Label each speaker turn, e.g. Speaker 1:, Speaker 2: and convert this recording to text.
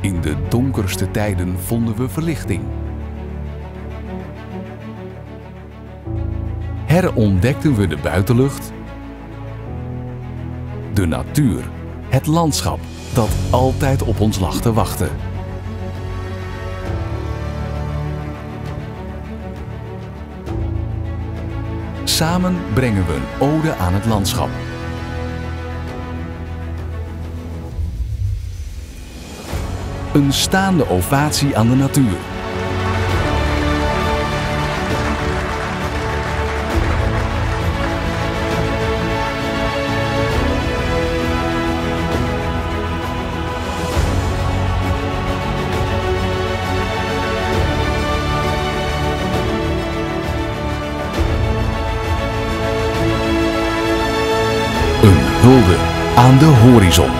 Speaker 1: In de donkerste tijden vonden we verlichting. Herontdekten we de buitenlucht, de natuur, het landschap dat altijd op ons lag te wachten. Samen brengen we een ode aan het landschap. Een staande ovatie aan de natuur. Een hulde aan de horizon.